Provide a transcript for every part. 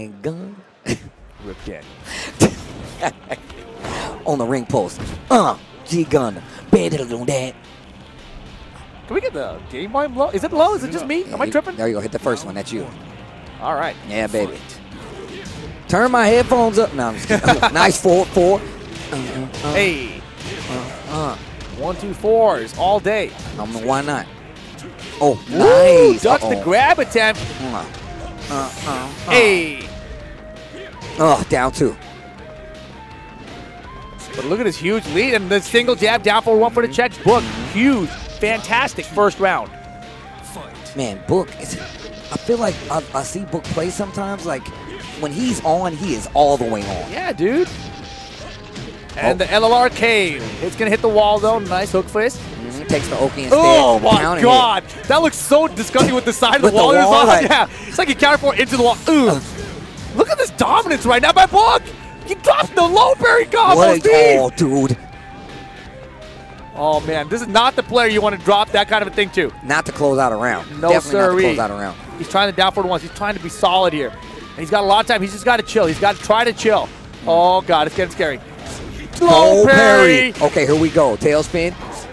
and gun Rip gang. on the ring post. Uh, G gun. Bandit on that. Can we get the game volume low? Is it low? Is it just me? Am I tripping? There you go. Hit the first one. That's you. All right. Yeah, baby. Turn my headphones up. No, I'm just kidding. nice four, four. Uh, uh, uh, Hey, uh. one, two, fours all day. Um, why not? Oh, Woo, nice. ducks the Uh-oh. grab attempt. Uh, uh, uh, Hey, Oh, down two. but look at his huge lead and the single jab down for one for the checks. Book huge, fantastic first round. Man, Book. Is, I feel like I, I see Book play sometimes. Like when he's on, he is all the way on. Yeah, dude. And Oh. the came. It's gonna hit the wall though. Nice hook fist. Mhm, Takes the Oki instead. Oh my god, that looks so disgusting with the side of the With the wall. It was wall, on- like- yeah, it's like a counter four into the wall. Ugh. Look at this dominance right now by Book. He dropped the low parry combo. Oh, dude. Oh man, this is not the player you want to drop that kind of a thing to. Not to close out a round. No, Definitely not to close out a round. He's trying to down forward once. He's trying to be solid here. And he's got a lot of time. He's just got to chill. He's got to try to chill. Oh god, it's getting scary. Low parry. Okay, here we go. Tailspin.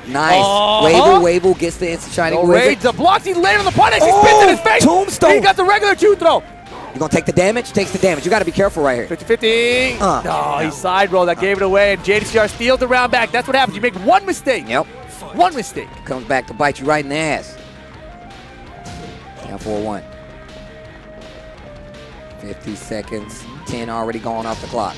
Nice. Uh-huh. Wavle, Wavle gets the instant shining No rage. The blocks. He landed on the punish. He Oh, spins in his face. tombstone. He got the regular two throw. You gonna take the damage? Takes the damage. You got to be careful right here. 50-50. Uh. no, he side rolled. That gave it away. And JDCR steals the round back. That's what happens. You make one mistake. Yep. One mistake. Comes back to bite you right in the ass. Down 4-1. 50 seconds. 10 already gone off the clock.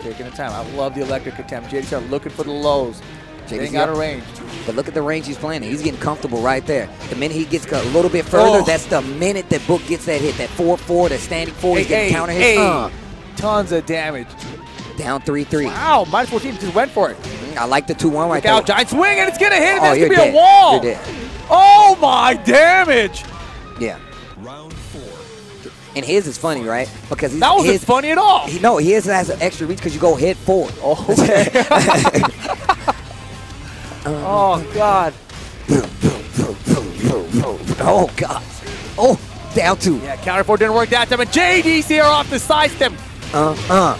Taking the time. I love the electric attempt. JDCR looking for the lows. Getting JDCR. out of range. But look at the range he's playing. He's getting comfortable right there. The minute he gets a little bit further, Oh. that's the minute that Book gets that hit. That 4-4, that standing 4, he's getting counter hits. hey. Uh, Tons of damage. down 3-3. Wow, minus 14 just went for it. I like the 2-1 right Look there. out, giant swing, and it's gonna hit. and Oh, That's gonna be dead. a wall. You're dead. Oh my damage! Yeah. Round four. And his is funny, right? Because he's, That wasn't his, funny at all. He, no, his has an extra reach because you go head forward. Oh, oh God. oh, God. Oh, down two. Yeah, counter four didn't work that time, and JDCR off the side step. Uh, uh.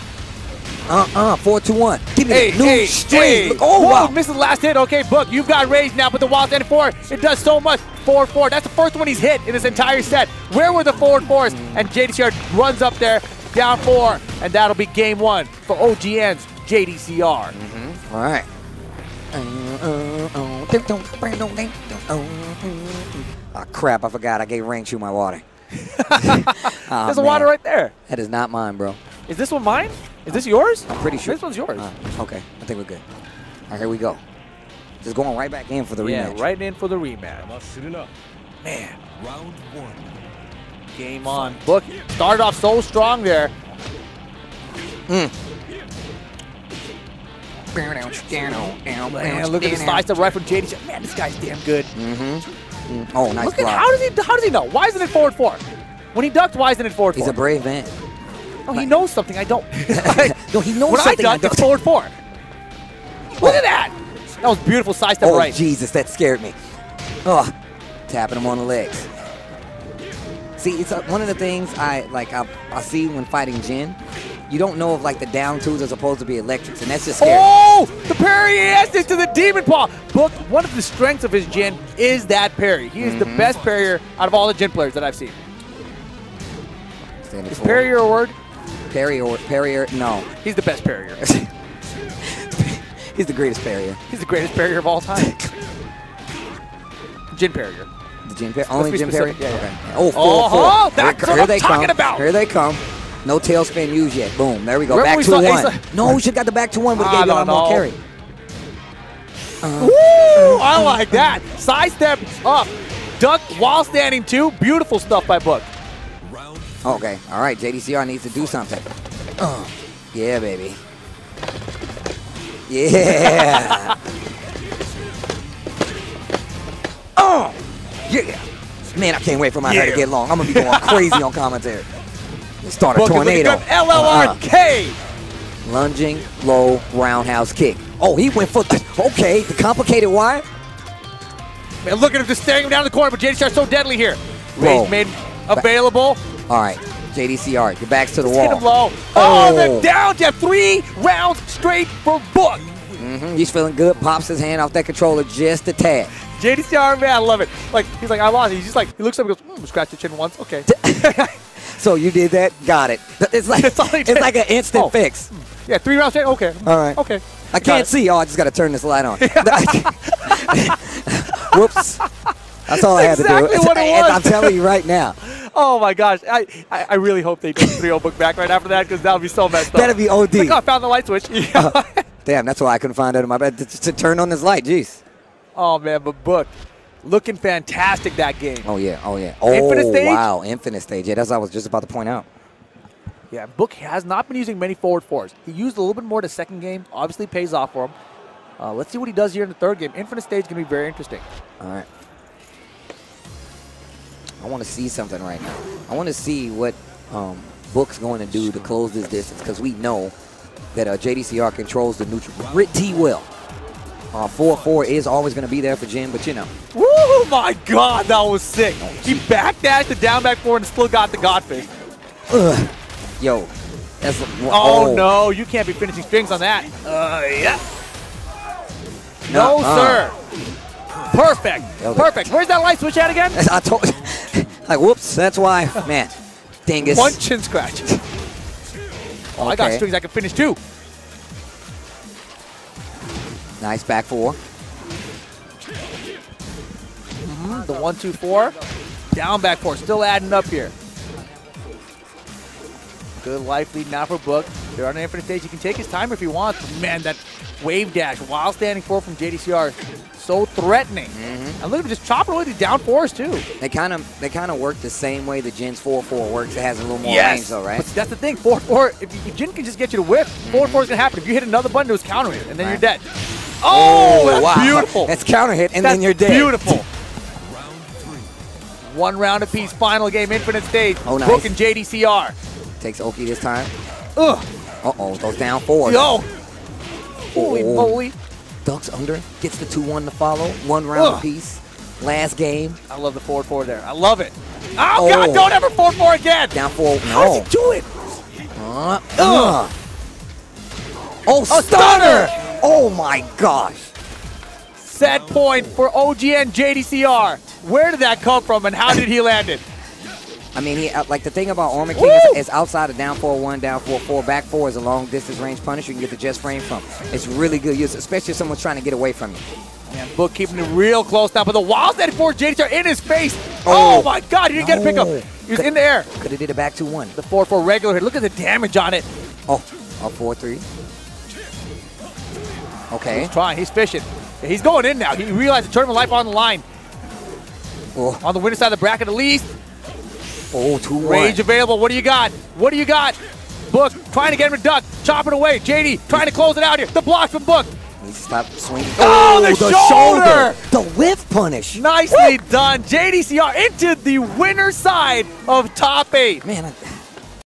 Uh, uh. Four, two, one. Give me Hey, that new hey, string. hey. Oh, Whoa, wow. missed the last hit. Okay, Book, you've got raised now, but the wild standing four, it does so much. Forward four. That's the first one he's hit in this entire set. Where were the forward fours? And JDCR runs up there, down four, and that'll be game one for OGN's JDCR. All right. Oh, crap. I forgot. I gave Rangchu my water. Aw, There's a water right there. That is not mine, bro. Is this one mine? Is this yours? I'm pretty sure. This one's yours. Uh, okay. I think we're good. All right, here we go. Just going right back in for the yeah, rematch. right in for the rematch. Man, Round one. game on. Book started off so strong there. Man, look at the side step right from JD. Man, this guy's damn good. Mm-hmm. Oh, nice Look at block. how does he how does he know? Why isn't it forward four? When he ducked, why isn't it forward He's four? a brave man. oh, he knows something I don't. No, he knows when I something. I ducked, it's don't. forward four. Look at that. That was beautiful side step Oh, right. Jesus, that scared me. Oh, tapping him on the legs. See, it's uh, one of the things I like. I, I see when fighting Jin. You don't know if like the down twos are supposed to be electrics, and that's just scary. Oh, the parry yes into the demon paw. Book, one of the strengths of his Jin is that parry. He is the Mm-hmm. best parrier out of all the Jin players that I've seen. Standing Is forward. parrier a word? Parry or parrier? No, He's the best parrier. he's the greatest parrier. He's the greatest parrier of all time. Jin parrier. The Jin parry, only parry. specific. Yeah, yeah. Okay. Oh, four, Oh, four. that's here, what here I'm they talking come. about. Here they come. No tailspin used yet. Boom. There we go. Remember back we to one. Asa- No, we should got the back to one, but it I gave you a don't more know. carry. Woo! I like that. Sidestep up. Duck while standing two. Beautiful stuff by Book. Okay. All right. JDCR needs to do something. Uh, yeah, baby. Yeah. oh, yeah. Man, I can't wait for my hair to get long. I'm gonna be going crazy on commentary. Start a Book tornado. LLRK. Uh-uh. Lunging low roundhouse kick. Oh, he went for the okay. The complicated why? Man, look at him just staring him down the corner, but JD Star's so deadly here. Whoa. Made available. All right. JDCR, your back's to the wall Hit him low. Oh, Oh. the down jab. Three rounds straight for Book. Mm -hmm. He's feeling good. Pops his hand off that controller just a tad. JDCR, man, I love it. Like, he's like, I lost. He's just like, he looks up and goes, mm, scratch the chin once. Okay. So you did that? Got it. It's like That's it's like an instant Oh. fix. yeah, three rounds straight. Okay. All right. Okay. I Got can't it. see. Oh, I just got to turn this light on. Whoops. That's all I had exactly to do. what it was. I'm telling you right now. Oh my gosh, I, I, I really hope they the 3 book back right after that because that would be so messed up. Better be OD. Like, oh, I found the light switch. Uh, damn, that's why I couldn't find it in my bed to, to turn on this light. Jeez. oh man, but Book, looking fantastic that game. Oh yeah. Oh yeah. Oh Infinite stage? wow. Infinite stage. Yeah, that's what I was just about to point out. Yeah, Book has not been using many forward fours. He used a little bit more the second game. Obviously, pays off for him. Uh, let's see what he does here in the third game. Infinite stage can be very interesting. All right. I want to see something right now. I want to see what um, Book's going to do to close this distance because we know that uh, JDCR controls the neutral pretty well. Uh, 4-4 is always going to be there for Jin, but you know. Woo! My God, that was sick. He backdashed the down back four and still got the Godfist. Ugh. Yo. That's, Oh, no, you can't be finishing strings on that. Uh, yeah. No, Nuh-uh. sir. Perfect. Okay. Perfect. Where's that light switch at again? I told like, whoops, that's why, man. Dingus. One chin scratch. Oh, I got strings I can finish too. Nice back four. Mm-hmm, the one, two, four. Down back four. Still adding up here. Good life lead now for Book. They're on an infinite stage. He can take his time if he wants. But man, that wave dash while standing four from JDCR, so threatening. Mm-hmm. And look at him just chopping away the down fours too. They kind of they kind of work the same way the Jin's 4-4 works. It has a little more range though, right? But that's the thing. Four four. If, you- if Jin can just get you to whip, four four is gonna happen. If you hit another button, it was counter it, and then you're dead. Oh, that's wow. beautiful. That's counter hit, and That's then you're dead. Beautiful. Round three. One round apiece. Final game. Infinite stage. Oh, nice. Book and JDCR. Takes Oki this time. Ugh. Uh-oh, those down four. Yo. Holy Oh. moly. Ducks under, gets the 2-1 to follow. One round Ugh. apiece. Last game, I love the 4-4 there. I love it. Oh, Oh. God, don't ever 4-4 again. down four. How No. does he do it? Uh, uh. Oh, A stunner! stunner! Oh my gosh. Set point for OGN JDCR. Where did that come from and how did he land it? I mean, he, uh, like the thing about Armor King is, is outside of down 4-1, down 4-4, back 4 is a long distance range punish you can get the just frame from. It's really good use, especially if someone's trying to get away from you. Man, Book keeping it real close now, but the wild steady four JDCR in his face. Oh, Oh. my God, he didn't get a pickup. No. He was in the air. Could have did a back 2-1. The 4-4 regular hit. Look at the damage on it. Oh, a 4-3. Okay. He's trying. He's fishing. He's going in now. He realized the tournament life on the line. Oh, On the winner side of the bracket at least. oh 2-1. Rage available. What do you got? What do you got? Book trying to get him to duck. Chopping away. JD trying to close it out here. The block from Book. Needs to stop swinging. Oh, oh the shoulder! The whiff punish. Nicely done. JDCR into the winner side of top eight. Man, I,